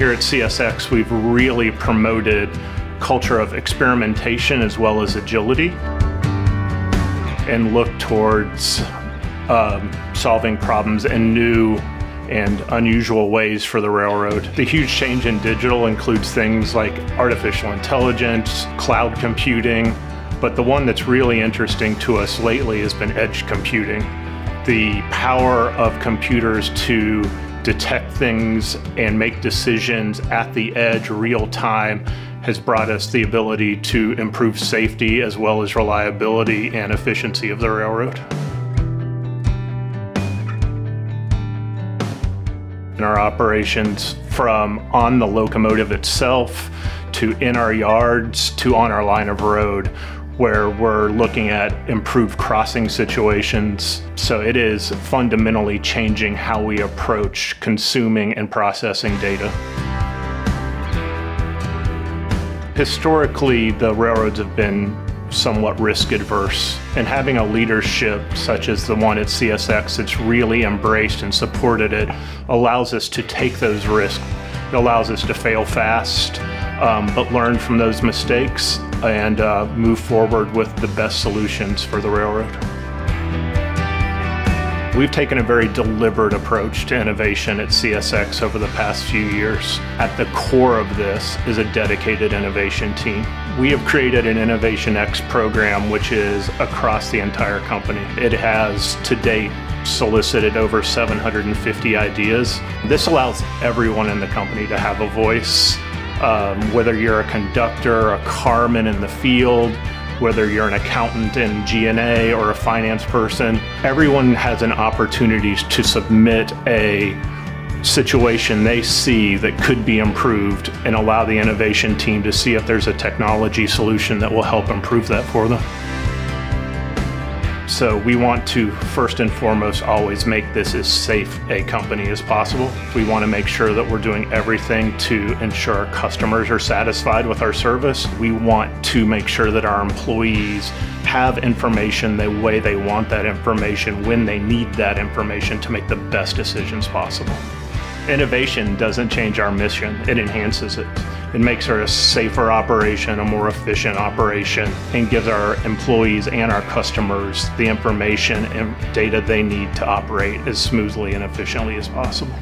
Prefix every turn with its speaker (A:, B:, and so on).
A: Here at CSX, we've really promoted culture of experimentation as well as agility and look towards um, solving problems in new and unusual ways for the railroad. The huge change in digital includes things like artificial intelligence, cloud computing, but the one that's really interesting to us lately has been edge computing. The power of computers to detect things and make decisions at the edge real time has brought us the ability to improve safety as well as reliability and efficiency of the railroad. In our operations from on the locomotive itself to in our yards to on our line of road where we're looking at improved crossing situations. So it is fundamentally changing how we approach consuming and processing data. Historically, the railroads have been somewhat risk adverse. And having a leadership such as the one at CSX that's really embraced and supported it allows us to take those risks. It allows us to fail fast, um, but learn from those mistakes and uh, move forward with the best solutions for the railroad. We've taken a very deliberate approach to innovation at CSX over the past few years. At the core of this is a dedicated innovation team. We have created an Innovation X program which is across the entire company. It has to date solicited over 750 ideas. This allows everyone in the company to have a voice, um, whether you're a conductor, a carman in the field, whether you're an accountant in G&A or a finance person, everyone has an opportunity to submit a situation they see that could be improved and allow the innovation team to see if there's a technology solution that will help improve that for them. So we want to first and foremost always make this as safe a company as possible. We want to make sure that we're doing everything to ensure our customers are satisfied with our service. We want to make sure that our employees have information the way they want that information when they need that information to make the best decisions possible. Innovation doesn't change our mission, it enhances it. It makes our a safer operation, a more efficient operation, and gives our employees and our customers the information and data they need to operate as smoothly and efficiently as possible.